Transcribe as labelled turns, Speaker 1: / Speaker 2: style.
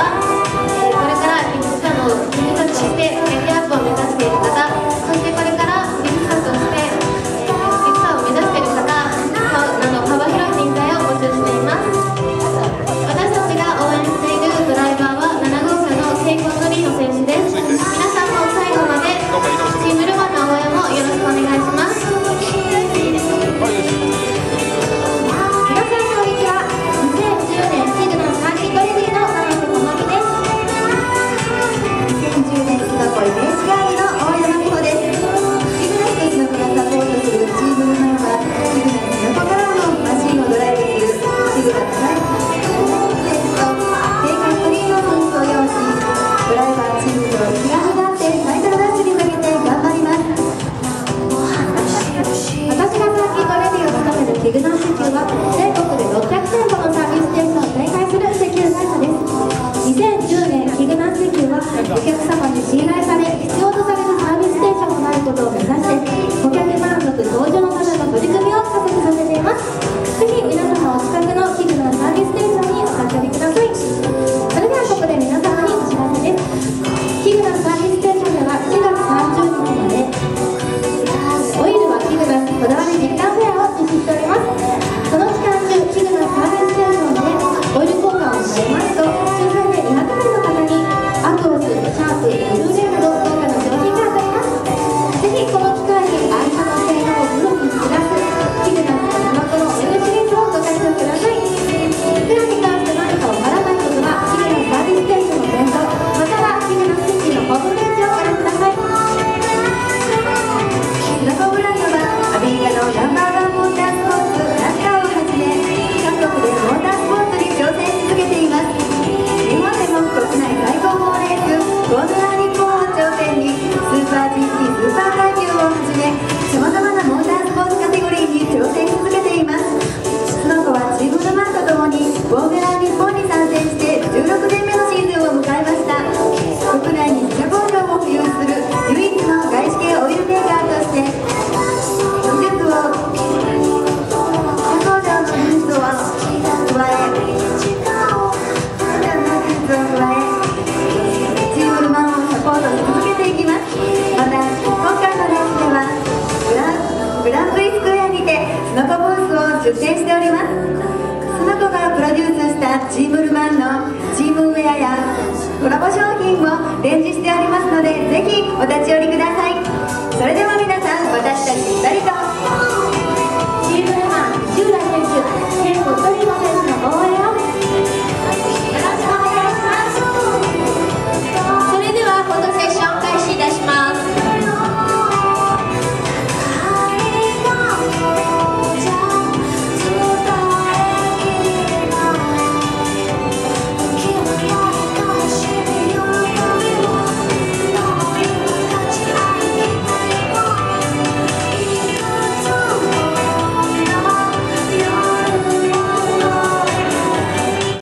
Speaker 1: 와. de Nazaret 出展しております。その子がプロデュースしたチームルマンのチームウェアやコラボ商品を展示しておりますのでぜひお立ち寄り